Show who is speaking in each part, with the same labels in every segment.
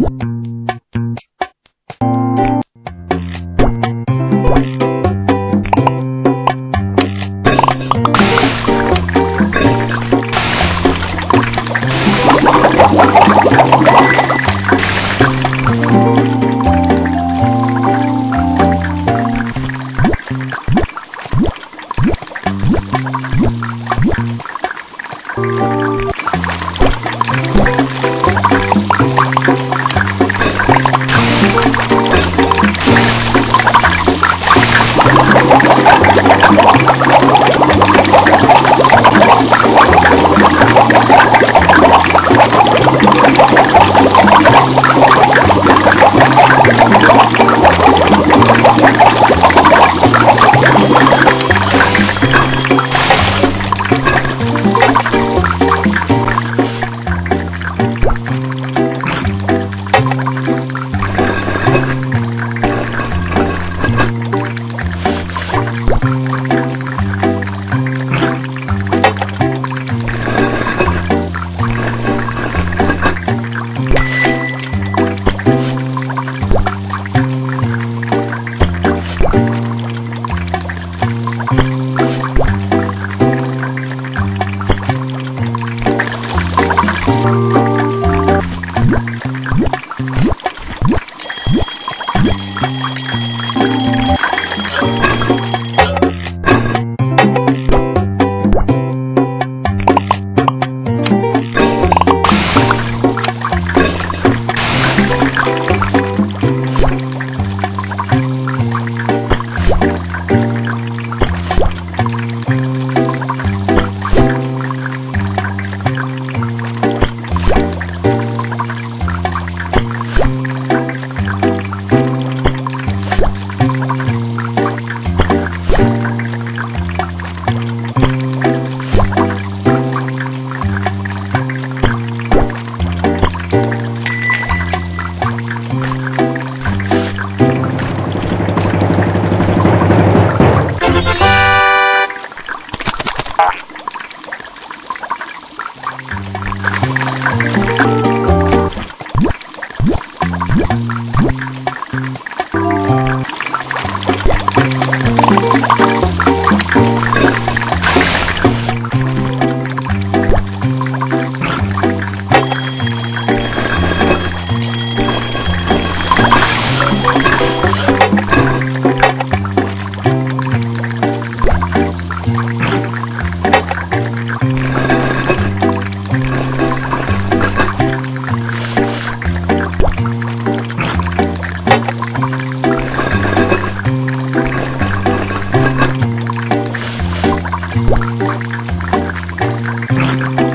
Speaker 1: Mm-hmm. Thank you.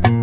Speaker 1: Bye.